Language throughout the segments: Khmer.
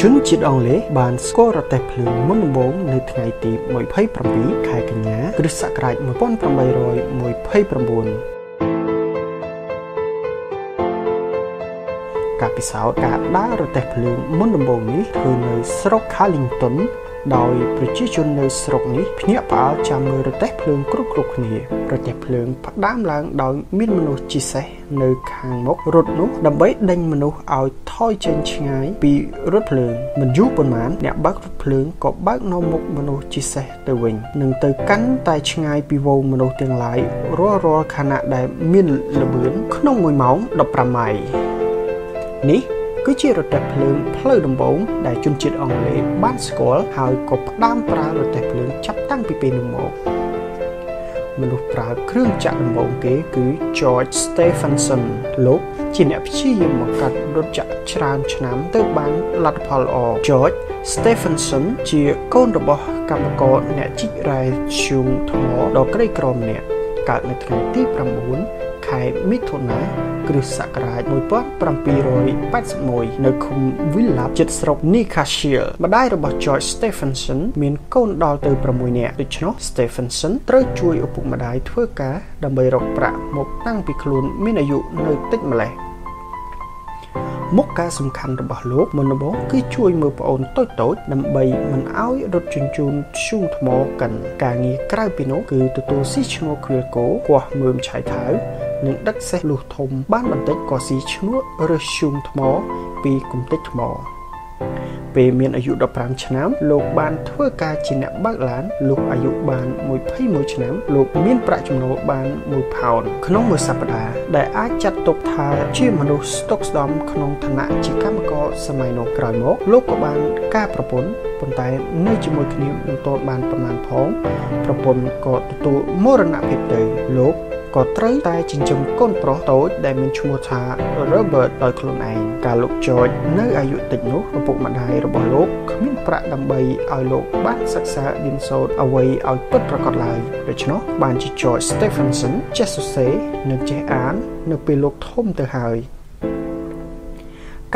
ជនជាតិអង់គ្លេសបានស្គាល់រទេះភ្លើងមុនដំបូងនៅថ្ងៃទី27ខែកញ្ញាគ្រិស្តសករាជ1829ការពិសោធន៍ការដើររទេះភ្លើងមុនដំបូងនេះធ្វើនៅស្រុក Carlington ដោយប្រជាជននៅស្រុកនេះភ្ញាក់ផ្អើលចាំមើលរទេះភ្លើងគ្រប់គ្រប់គ្នារទេះភ្លើងផ្ដើមឡើងដោយមានមនុស្សជិះសេះនៅខាងមុខរថនោះដើម្បីដេញមនុស្សឲ្យថយចេញឆ្ងាយពីរថភ្លើងមិនយូរប៉ុន្មានអ្នកបើករថភ្លើងក៏បើកនៅមុខមនុស្សជិះសេះទៅវិញនឹងទៅកាន់តែឆ្ងាយពីវងមនុស្សទាំងឡាយរាល់រាល់ខណៈដែលមានល្បឿនក្នុង1ម៉ោង15ម៉ៃនេះ គឺជារទេះភ្លើងផ្លូវដំបូងដែលជនជាតិអង់គ្លេសបានស្គាល់ហើយក៏ផ្ដើមប្រើរទេះភ្លើងចាប់តាំងពីពេលនោះមកមនុស្សប្រើគ្រឿងចាក់ដំបូងគេគឺ George Stephenson លោកជាអ្នកព្យាយាមបង្កើតរថចក្រច្រើនឆ្នាំទៅបានលទ្ធផលល្អ George Stephenson ជាកូនរបស់កម្មករអ្នកជីករ៉ែធ្យូងថ្មដ៏ក្រីក្រម្នាក់កើតនៅថ្ងៃទី9ខែ មិថុនាគ្រិស្តសករាជ1781នៅឃុំ Villa ជិតស្រុក Newcastle ម្ដាយរបស់ George Stephenson មានកូនដល់ទៅ6នាក់ដូច្នោះ Stephenson ត្រូវជួយឪពុកម្ដាយធ្វើការដើម្បីរកប្រាក់មកតាំងពីខ្លួនមានអាយុនៅតិចម្លេះមុខការសំខាន់របស់លោកមុនដំបូងគឺជួយមើលប្អូនតូចតូចដើម្បីមិនឲ្យរត់ជញ្ជូនឈូងថ្មកាន់ការងារក្រៅពីនោះគឺទទួលស៊ីឈ្នួលគ្រាគោគាស់មើមឆៃថៅ និងដឹកសេះលុះធំ បានបន្តិចក៏ស៊ីឈ្នួលរើសឈូងថ្ម ពីគំតិចថ្មពេលមានអាយុ15ឆ្នាំលោកបានធ្វើការជាអ្នកបើកឡានលោកអាយុបាន21ឆ្នាំលោកមានប្រាក់ចំណូលបាន1ផោនក្នុងមួយសប្តាហ៍ដែលអាចចាត់ទុកថាជាមនុស្សស្តុកស្ដំក្នុងឋានៈជាកម្មករសម័យនោះក្រោយមក លោកក៏បានការប្រពន្ធប៉ុន្តែនៅជាមួយគ្នាមិនទាន់បានប្រមាណផង ប្រពន្ធក៏ទទួលមរណភាពទៅលោក ក៏ត្រូវតែចិញ្ចឹមកូនប្រុសតូចដែលមានឈ្មោះថា Robert ដោយខ្លួនឯងកាលលោក George នៅអាយុតិចនោះឪពុកម្ដាយរបស់លោកគ្មានប្រាក់ដើម្បីឲ្យលោកបានសិក្សារៀនសូត្រអ្វីឲ្យពិតប្រាកដឡើយដូច្នោះបានជា George Stephenson ចេះសរសេរនិងចេះអាន នៅពេលលោកធំទៅហើយ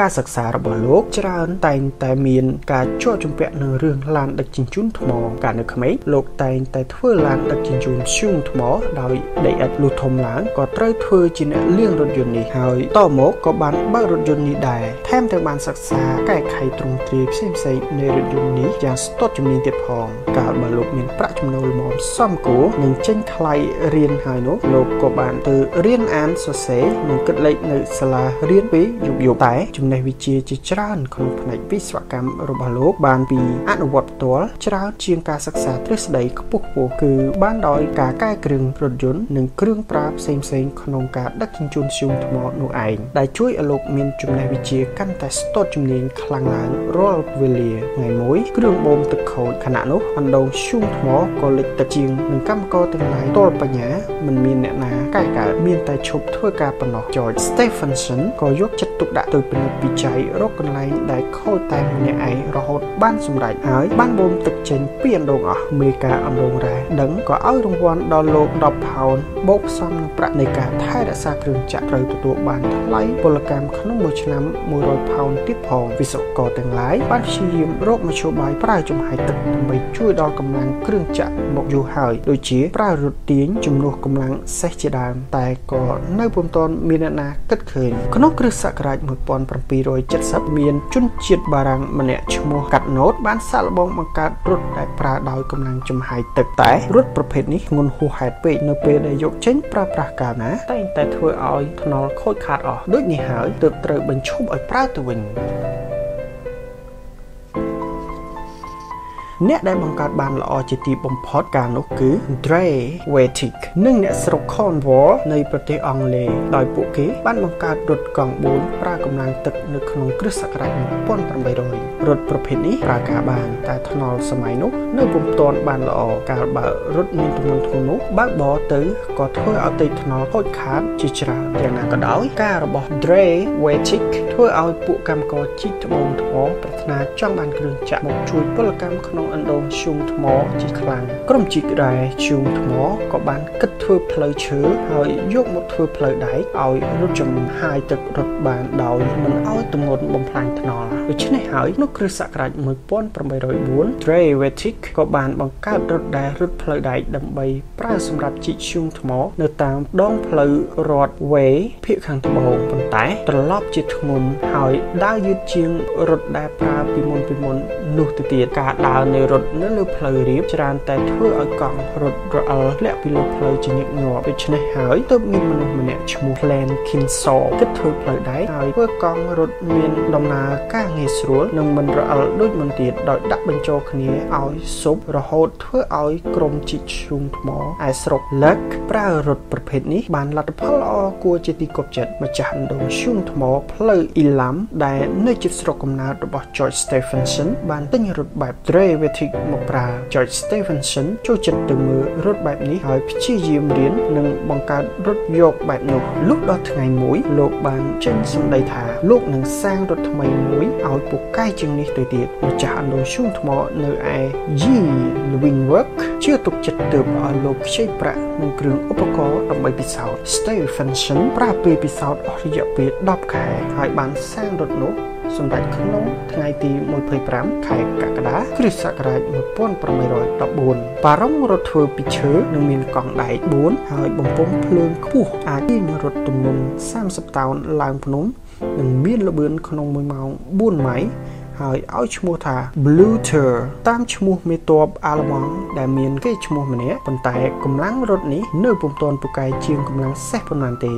ការសិក្សារបស់លោកច្រើនតែងតែមានការជាប់ជំពាក់នឹងរឿងឡានដឹកជញ្ជូនថ្មកាលនៅក្មេងលោកតែងតែធ្វើឡានដឹកជញ្ជូនធ្យូងថ្មដោយដីឥដ្ឋលុះធំឡើងក៏ត្រូវធ្វើជាអ្នកលាងរថយន្តនេះហើយតមកក៏បានបើករថយន្តនេះដែរថែមទាំងបានសិក្សាកែខៃទ្រង់ទ្រាយផ្សេងផ្សេងនៃរថយន្តនេះយ៉ាងស្ទាត់ជំនាញទៀតផងកាលបើលោកមានប្រាក់ចំណូលមកសមគួរនឹងចេញថ្លៃរៀនហើយនោះលោកក៏បានទៅរៀនអានសរសេរនិងគិតលេខនៅសាលារៀនពេលយប់យប់តែចំណេះវិជ្ជាជាច្រើនក្នុងផ្នែកវិស្វកម្មរបស់លោកបានពីអនុវត្តផ្ទាល់ច្រើនជាងការសិក្សាទ្រឹស្ដីខ្ពស់ខ្ពស់គឺបានដោយការកែគ្រឿងរថយន្តនិងគ្រឿងប្រើផ្សេងផ្សេងក្នុងការដឹកជញ្ជូនធ្យូងថ្មនោះឯងដែលជួយឲ្យលោកមានចំណេះវិជ្ជាកាន់តែស្ទាត់ជំនាញខ្លាំងឡើងរាល់វេលាថ្ងៃមួយគ្រឿងបូមទឹកខូចខណៈនោះអណ្ដូងធ្យូងថ្មក៏លេចទឹកជាងនឹងកម្មករទាំងឡាយទល់បញ្ញាមិនមានអ្នកណាកែកើតមានតែឈប់ធ្វើការប៉ុណ្ណោះ George Stephenson ក៏យកចិត្តទុកដាក់ទៅពិនិត្យពិចាររកកន្លែងដែលខូចតែម្នាក់ឯងរហូតបានសម្រេចហើយបានបូមទឹកចេញពីអណ្ដូងអស់មេការអណ្ដូងរ៉ែដឹងក៏ឲ្យរង្វាន់ដល់លោក10ផោនបូកផ្សំនឹងប្រាក់នៃការថែរក្សាគ្រឿងចក្រត្រូវទទួលបានថ្លៃពលកម្មក្នុងមួយឆ្នាំ100ផោនទៀតផងវិស្វករទាំងឡាយបានព្យាយាមរកមធ្យោបាយប្រើចំហាយទឹកដើម្បីជួយដល់កម្លាំងគ្រឿងចក្រមកយូរហើយដូចជាប្រើរថទាញជំនួសកម្លាំងសេះជាដើមតែក៏នៅពុំទាន់មានអ្នកណាគិតឃើញក្នុងគ្រិស្តសករាជ1770 1970មានជនជាតិបារាំងម្នាក់ឈ្មោះកាត់ណូតបានសាកល្បងបង្កើតរថដែលប្រើដោយកម្លាំងចំហាយទឹកតែរថប្រភេទនេះធ្ងន់ហួសហេតុពេកនៅពេលដែលយកចេញប្រើប្រាស់កាលណាតែងតែធ្វើឲ្យថ្នល់ខូចខាតអស់ដូចនេះហើយទើបត្រូវបញ្ឈប់ឲ្យប្រើទៅវិញ អ្នកដែលបង្កើតបានល្អជាទីបំផុតកាលនោះគឺ Dre Wetic និងអ្នកស្រុក Cornwall នៃប្រទេសអង់គ្លេសដោយពួកគេបានបង្កើតរថកង់4ប្រើកម្លាំងទឹកនៅក្នុងគ្រិស្តសករាជ1800រថប្រភេទនេះប្រើការបាន តែថ្នល់សម័យនោះនៅពុំទាន់បានល្អកាលបើរថមានទម្ងន់ធ្ងន់នោះបើកបរទៅក៏ធ្វើឲ្យផ្ទៃថ្នល់ខូចខាតជាច្រើនយ៉ាងណាក៏ដោយការរបស់ Dre Wetic ធ្វើឲ្យពួកកម្មករជីកត្បូងថ្មប្រាថ្នាចង់បានគ្រឿងចាក់មកជួយពលកម្មក្នុងក្នុងអណ្ដូងឈូងថ្មជាខ្លាំងក្រុមជីករ៉ែឈូងថ្មក៏បានគិតធ្វើផ្លូវឈើហើយយកមកធ្វើផ្លូវដែកឲ្យរថចំហាយទឹករត់បានដោយមិនឲ្យទម្ងន់បំផ្លាញថ្នល់ដូច្នេះហើយក្នុងគ្រិស្តសករាជ1804 Dreyvetic ក៏បានបង្កើតរថដែលរត់ផ្លូវដែកដើម្បីប្រើសម្រាប់ជីកឈូងថ្មនៅតាមដងផ្លូវរដ្ឋ Way ភាគខាងត្បូងប៉ុន្តែត្រឡប់ជាធ្ងន់ហើយដើរយឺតជាងរថដែលប្រើពីមុនពីមុននោះទៅទៀតការដើរនៃរថនៅលើផ្លូវរៀបច្រើនតែធ្វើឲ្យកង់រថរអិលធ្លាក់ពីលើផ្លូវជាញឹកញាប់ដូច្នេះហើយទើបមានមនុស្សម្នាក់ឈ្មោះ Glenn Kinsaw គិតធ្វើផ្លូវដែកហើយធ្វើកង់រថមានដំណើរការងាយស្រួលនិងមិនរអិលដូចមុនទៀតដោយដាក់បញ្ចូលគ្នាឲ្យស៊ុបរហូតធ្វើឲ្យក្រុមជីកឈូងថ្មឯស្រុក Luck ប្រើរថប្រភេទនេះបានលទ្ធផលល្អគួរជាទីគប់ចិត្តម្ចាស់អណ្ដូងឈូងថ្មផ្លូវ Elam ដែលនៅជិតស្រុកកំណើតរបស់ George Stephenson បានទិញរថបែប Dreyvetic មកប្រើ George Stephenson ចូលចិត្តទៅមើលរថបែបនេះហើយព្យាយាមរៀននិងបង្កើតរថយកបែបនោះលុះដល់ថ្ងៃមួយលោកបានចេញសម្ដីថាលោកនឹងសាងរថថ្មីមួយឲ្យពូកែជាងនេះទៅទៀតម្ចាស់អណ្ដូងឈូងថ្មនៅឯ Ye Wingwork ជឿទុកចិត្តទើបឲ្យលោកខ្ចីប្រាក់និងគ្រឿងឧបករណ៍ដើម្បីពិសោធន៍ Stephenson ប្រើពេលពិសោធន៍អស់រយៈពេល10ខែហើយបានសាងរថនោះ សម្រាប់ក្នុងថ្ងៃទី25ខែកក្កដាគ្រិស្តសករាជ1814បារុងរត់ធ្វើពីឈើនិងមានកង់ដែក4ហើយបំពង់ភ្លើងខ្ពស់អាចទាញរត់ទម្ងន់30តោនឡើងភ្នំនិងមានល្បឿនក្នុង1ម៉ោង4ម៉ៃហើយឲ្យឈ្មោះថា Bluter តាមឈ្មោះមេតបអាល្លឺម៉ង់ដែលមានគេឈ្មោះម្នាក់ប៉ុន្តែកម្លាំងរត់នេះនៅពុំទាន់ពូកែជាងកម្លាំងសេះប៉ុន្មានទេ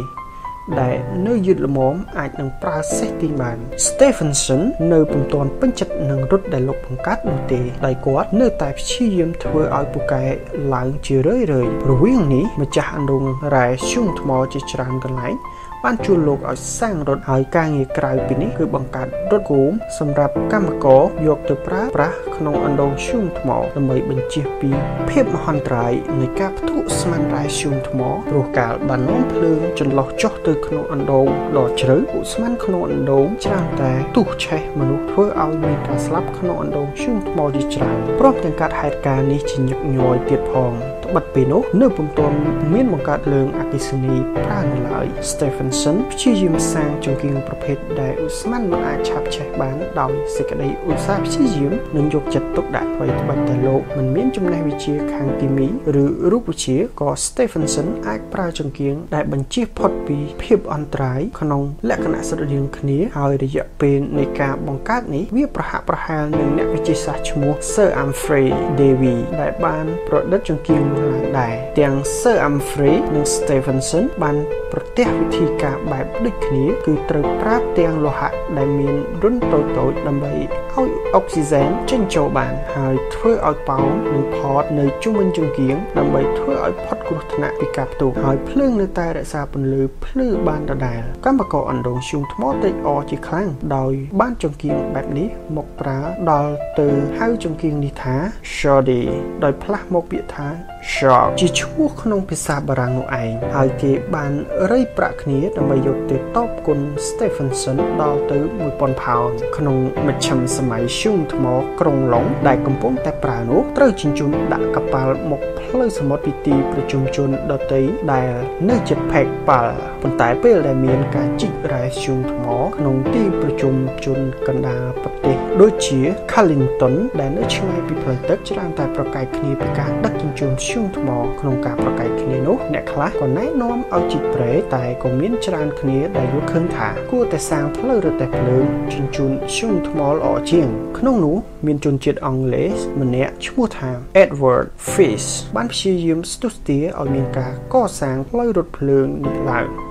ដែលនៅយឺតល្មមអាចនឹងប្រើសេះទីបាន Stephenson នៅពុំទាន់ពេញចិត្តនឹងរត់ដែលលោកបង្កើតនោះទេដោយគាត់នៅតែព្យាយាមធ្វើឲ្យពូកែឡើងជារឿយៗរវាងនេះម្ចាស់អណ្ដងរ៉ែឈុងថ្មជាច្រើនកន្លែង បានជួលលោកឲ្យសាងរថហើយការងារក្រៅពីនេះគឺបង្កើតរថគោមសម្រាប់កម្មករយកទៅប្រើប្រាស់ក្នុងអណ្ដូងឈូងថ្មដើម្បីបញ្ជៀសពីភាពមហន្តរាយនៃការផ្ទុះស្មានរ៉ែឈូងថ្មព្រោះកាលបាននាំភ្លើងចន្លោះចុះទៅក្នុងអណ្ដូងដ៏ជ្រៅឧស្ម័នក្នុងអណ្ដូងច្រើនតែទុះឆេះមនុស្សធ្វើឲ្យមានការស្លាប់ក្នុងអណ្ដូងឈូងថ្មជាច្រើនព្រមទាំងកាត់ហេតុការណ៍នេះជាញឹកញយទៀតផង ត្បិតពេលនោះនៅពុំទាន់មានបង្កើតលើងអគិសនីប្រើនៅឡើយ Stephenson ព្យាយាមសាងចង្គៀងប្រភេទដែលឧស្ម័នមិនអាចឆាប់ឆេះបានដោយសេចក្តីឧស្សាហ៍ព្យាយាមនិងយកចិត្តទុកដាក់អ្វីត្បិតតែលោកមិនមានចំណេះវិជ្ជាខាងគីមីឬរូបវិទ្យាក៏ Stephenson អាចប្រើចង្គៀងដែលបញ្ជៀសផុតពីភាពអន្តរាយក្នុងលក្ខណៈស្រដៀងគ្នាហើយរយៈពេលនៃការបង្កើតនេះវាប្រហាក់ប្រហែលនឹងអ្នកវិទ្យាសាស្ត្រឈ្មោះ Sir Humphrey Davy ដែលបានប្រឌិតចង្គៀងនោះឡើងដែរទាំង Sir Humphrey និង Stephenson បានប្រទះវិធីការបែបដូចគ្នាគឺត្រូវប្រើផ្ទាំងលោហៈដែលមានរុនតូចៗដើម្បីឲ្យអុកស៊ីហ្សែនចេញចូលបាន ហើយធ្វើឲ្យប៉ោងនិងផតនៅជុំវិញចង្គៀងដើម្បីធ្វើឲ្យផុតគ្រោះថ្នាក់ពីការផ្ទុះហើយភ្លើងនៅតែរក្សាពន្លឺភ្លឺបានដដែលកម្មករអណ្ដូងឈូងថ្មតិចអជាខ្លាំងដោយបានចង្គៀងបែបនេះមកប្រើដល់ទៅហៅចង្គៀងនេះថា Shoddy ដោយផ្លាស់មកពាក្យថា Shark ជាឈ្មោះក្នុងភាសាបារាំងនោះឯងហើយគេបានរៃប្រាក់គ្នាដើម្បីយកទៅតបគុណ Stephenson ដល់ទៅ1000ផោនក្នុងមជ្ឈិមសម័យឈូងថ្មក្រុងឡុងដែលកំពុងតែប្រើនោះត្រូវជញ្ជូនដាក់កប៉ាល់មកផ្លូវសមុទ្រពីទីប្រជុំជនដទៃដែលនៅជិតផេកប៉ាល់ប៉ុន្តែពេលដែលមានការជីករ៉ែឈូងថ្មក្នុងទីប្រជុំជនកណ្ដាលប្រទេសដូចជា Carlington ដែលនៅឆ្ងាយពីផ្លូវទឹកច្រើនតែប្រកែកគ្នាពីការដឹកជញ្ជូនឈូងថ្មក្នុងការប្រកែកគ្នានោះអ្នកខ្លះក៏ណែនាំឲ្យជីកប្រេតែក៏មានច្រើនគ្នាដែលយល់ឃើញថាគួរតែសាងផ្លូវរទេះភ្លើងជញ្ជូនឈូងថ្មល្អជាង ក្នុងនោះមានជនជាតិអង់គ្លេសម្នាក់ឈ្មោះថា Edward Fish បានព្យាយាមស្ទុះស្ទាឲ្យមានការកសាងផ្លូវរថភ្លើងនេះឡើង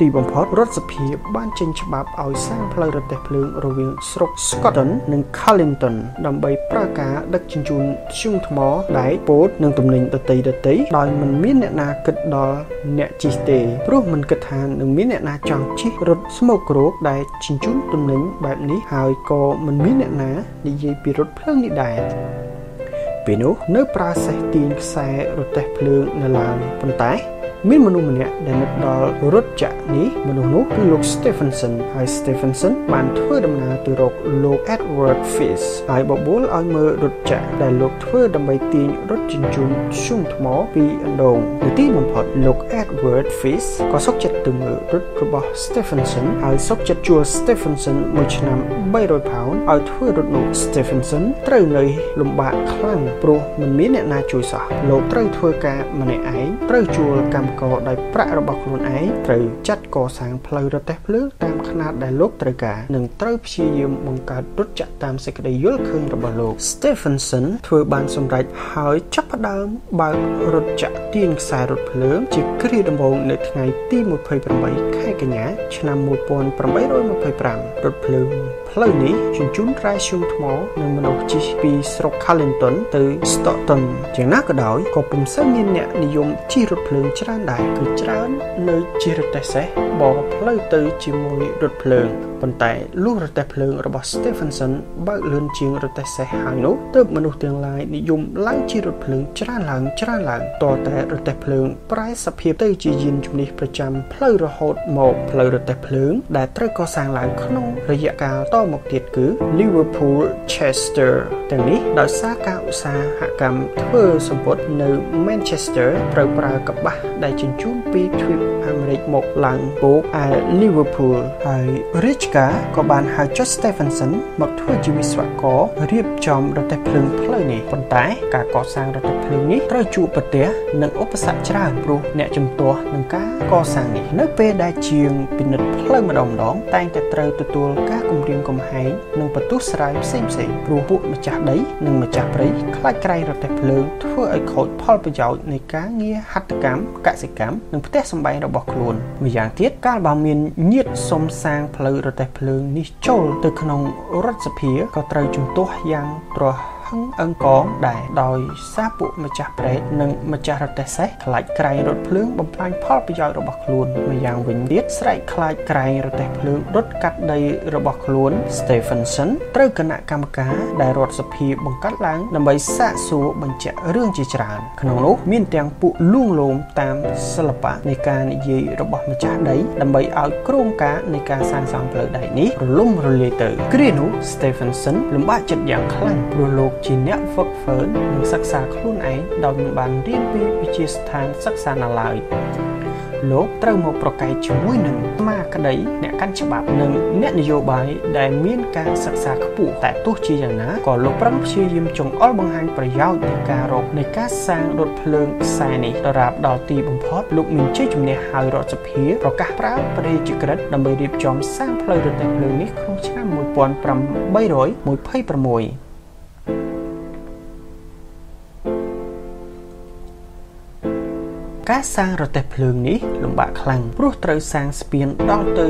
ទីបំផុតរដ្ឋសភាបានចេញច្បាប់ឲ្យសាងផ្លូវរទេះភ្លើងរវាងស្រុក Scotton និង Carlington ដើម្បីប្រើការដឹកជញ្ជូនធ្យូងថ្មដែកពោតនិងទំនិញដតីដតីដោយមិនមានអ្នកណាគិតដល់អ្នកជិះទេព្រោះមិនគិតថានឹងមានអ្នកណាចង់ជិះរថស្មោកគ្រោកដែលជញ្ជូនទំនិញបែបនេះហើយក៏មិនមានអ្នកណានិយាយពីរថភ្លើងនេះដែរពេលនោះនៅប្រើសេះទាញខ្សែរទេះភ្លើងនៅឡើយប៉ុន្តែ មានមនុស្សម្នាក់ដែលនឹកដល់រថចក្រនេះមនុស្សនោះគឺលោក Stephenson ហើយ Stephenson បានធ្វើដំណើរទៅរកលោក Edward Fish ហើយបបួលឲ្យមើលរថចក្រដែលលោកធ្វើដើម្បីទាញរថជញ្ជូនឈុំថ្មពីអណ្ដូងនៅទីបំផុតលោក Edward Fish ក៏សុខចិត្តទៅមើលរថរបស់ Stephenson ហើយសុខចិត្តជួល Stephenson មួយឆ្នាំ300ផោនឲ្យធ្វើរថនោះ Stephenson ត្រូវនៅលំបាកខ្លាំងព្រោះមិនមានអ្នកណាជួយសោះលោកត្រូវធ្វើការម្នាក់ឯងត្រូវជួលកម្មករដោយប្រាក់របស់ខ្លួនឯងត្រូវចាត់កសាងផ្លូវរទេះភ្លើងតាមຂະຫນាតដែលលោកត្រូវការនិងត្រូវព្យាយាមបង្កើតរថចក្រតាមសេចក្តីយល់ឃើញរបស់លោក Stephenson ធ្វើបានសម្រេចហើយចាប់ផ្ដើមបើករថចក្រទាញខ្សែរថភ្លើងជាគ្រាដំបូងនៅថ្ងៃទី 28ខែកញ្ញាឆ្នាំ1825រថភ្លើងផ្លូវនេះជញ្ជូនរ៉ែឈូងថ្មនិងមនុស្សជិះពីស្រុក Carlington ទៅ Stockton យ៉ាងណាក៏ដោយក៏ពុំសូវមានអ្នកនិយមជិះរថភ្លើងច្រើនដែរគឺច្រើននៅជិះរទេះសេះបកផ្លូវទៅជាមួយរថភ្លើងប៉ុន្តែលុះរទេះភ្លើងរបស់ Stephenson បើកលឿនជាងរទេះសេះហើយនោះទើបមនុស្សទាំងឡាយនិយមឡើងជិះរថភ្លើងច្រើនឡើងច្រើនឡើងតតែរទេះភ្លើងប្រែសភាពទៅជាយានជំនិះប្រចាំផ្លូវរហូតមកផ្លូវរទេះភ្លើង ដែលត្រូវកសាងឡើងក្នុងរយៈកាលតមកទៀតគឺ Liverpool Chester ទាំងនេះដោយសារការឧស្សាហកម្មធ្វើសម្ពុតនៅ Manchester ត្រូវប្រើកបាស់ដែលជញ្ជូនពីទ្វីបអាមេរិកមកឡើងបូកឯ Liverpool ហើយ Richka ក៏បានហៅចុះ Stephenson មកធ្វើជាវិស្វកររៀបចំរទេះភ្លើងផ្លូវនេះប៉ុន្តែការកសាងរទេះភ្លើងនេះត្រូវជួបប្រទះនឹងឧបសគ្គច្រើនព្រោះអ្នកជំទាស់នឹងការកសាងនេះនៅពេលដែលជាងពិនិត្យផ្លូវម្ដងម្ដងតែងតែត្រូវទទួលការគំរាមកំហែងនិងបន្ទុះស្រាយផ្សេងផ្សេងព្រោះពួកម្ចាស់ដីនិងម្ចាស់ព្រៃខ្លាចក្រែងរទេះភ្លើងធ្វើឲ្យខូចផលប្រយោជន៍នៃការងារហត្ថកម្មកសិកម្មនិងផ្ទះសម្បែងរបស់ខ្លួនម្យ៉ាងទៀតកាលបើមានញាតសុំសាងផ្លូវរទេះភ្លើងនេះចូលទៅក្នុងរដ្ឋសភាក៏ត្រូវជំទាស់យ៉ាងត្រ ហឹងអឹងកងដែរដោយសារពួកម្ចាស់ប្រេតនិងម្ចាស់រទេះសេះខ្លាចក្រែងរថភ្លើងបំផ្លាញផលប្រយោជន៍របស់ខ្លួនម្យ៉ាងវិញទៀតស្រែកខ្លាចក្រែងរទេះភ្លើងរត់កាត់ដីរបស់ខ្លួន Stephenson ត្រូវគណៈកម្មការដែលរដ្ឋសភាបង្កើតឡើងដើម្បីសាកសួរបញ្ជាក់រឿងជាច្រើន ក្នុងនោះមានទាំងពួកលួងលោមតាមសិល្បៈនៃការនិយាយរបស់ម្ចាស់ដីដើម្បីឲ្យគ្រោងការនៃការសាងសង់ផ្លូវដែកនេះរលំរលាយទៅគ្រានោះ Stephenson លំបាកចិត្តយ៉ាងខ្លាំងព្រោះលោកជាអ្នកហ្វឹកហ្វឺននិងសិក្សាខ្លួនឯងដោយមិនបានរៀនពីវិទ្យាស្ថានសិក្សាណាឡើយលោកត្រូវមកប្រកែកជាមួយនឹងស្មាក្តីអ្នកកាន់ច្បាប់និងអ្នកនយោបាយដែលមានការសិក្សាខ្ពស់តែទោះជាយ៉ាងណាក៏លោកប្រឹងព្យាយាមចង្អុលបង្ហាញប្រយោជន៍នៃការរកនៃការសាងរថភ្លើងខ្សែនេះដរាបដល់ទីបំផុតលោកមានជ័យជំនះហើយរដ្ឋសភាប្រកាសប្រើព្រះរាជក្រឹត្យដើម្បីរៀបចំសាងផ្លូវរទេះភ្លើងនេះក្នុងឆ្នាំ1826 ការសាងរទេះភ្លើងនេះលំបាកខ្លាំងព្រោះត្រូវសាងស្ពានដល់ទៅ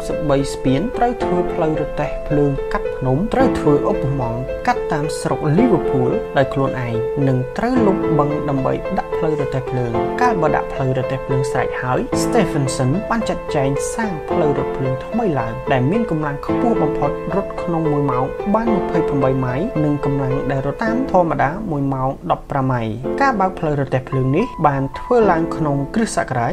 63ស្ពានត្រូវធ្វើផ្លូវរទេះភ្លើងកាត់ភ្នំត្រូវធ្វើឧបមង្គកាត់តាមស្រុក Liverpool ដោយខ្លួនឯងនិងត្រូវលុបបឹងដើម្បីដាក់ផ្លូវរទេះភ្លើងកាលបើដាក់ផ្លូវរទេះភ្លើងស្រេចហើយ Stephenson បានចាត់ចែងសាងផ្លូវរថភ្លើងថ្មីឡើងដែលមានកម្លាំងខ្ពស់បំផុតរត់ក្នុង1ម៉ោងបាន28ម៉ៃនិងកម្លាំងដែលរត់តាមធម្មតា1ម៉ោង15ម៉ៃការបើកផ្លូវរទេះភ្លើងនេះបានធ្វើឡើងក្នុងគ្រិស្តសករាជ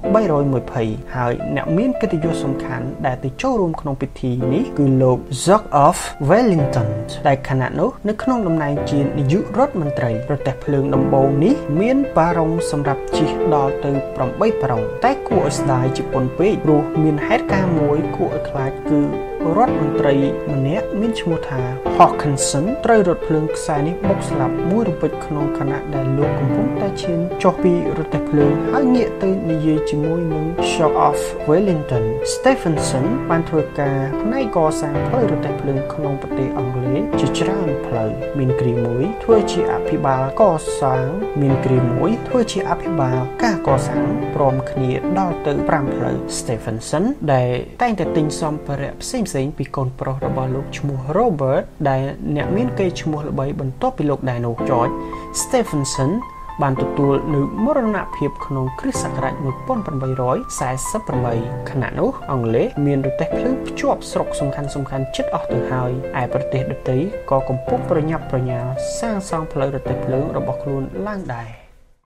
1820ហើយអ្នកមានកិត្តិយសសំខាន់ដែលទៅចូលរួមក្នុងពិធីនេះគឺលោក Zoc of Wellington ដែលខណៈនោះនៅក្នុងតំណែងជានាយករដ្ឋមន្ត្រីប្រទេសភ្លើងដំបូងនេះមានបារុងសម្រាប់ជិះដល់ទៅ8បារុងតែគួរឲ្យស្ដាយជាពន់ពេកព្រោះមានហេតុការណ៍មួយគួរឲ្យខ្លាចគឺ រដ្ឋមន្ត្រីម្នាក់មានឈ្មោះថា Hawkinson ត្រូវរថភ្លើងខ្សែនេះបុកស្លាប់មួយរំពេចក្នុងខណៈដែលលោកកំពុងតែឈានចុះពីរទេះភ្លើងហើយងាកទៅនិយាយជាមួយនឹង Shock of Wellington Stephenson បានធ្វើការផ្នែកកសាងផ្លូវរទេះភ្លើងក្នុងប្រទេសអង់គ្លេសជាច្រើនផ្លូវមានគ្រាមួយធ្វើជាអភិបាលកសាងមានគ្រាមួយធ្វើជាអភិបាលការកសាងព្រមគ្នាដល់ទៅ5ផ្លូវ Stephenson ដែលតែងតែទិញសម្ភារៈផ្សេងផ្សេងពីកូនប្រុសរបស់លោកឈ្មោះ Robert ដែលអ្នកមានកេរ្តិ៍ឈ្មោះល្បីបន្ទាប់ពីលោកដែរនោះ George Stephenson បានទទួលនៅមរណភាពក្នុងគ្រិស្តសករាជ1848ខណៈនោះអង់គ្លេសមានរទេះភ្លើងភ្ជាប់ស្រុកសំខាន់សំខាន់ជិតអស់ទៅហើយឯប្រទេសដទៃក៏កំពុងប្រញាប់ប្រញាល់សាងសង់ផ្លូវរទេះភ្លើងរបស់ខ្លួនឡើងដែរ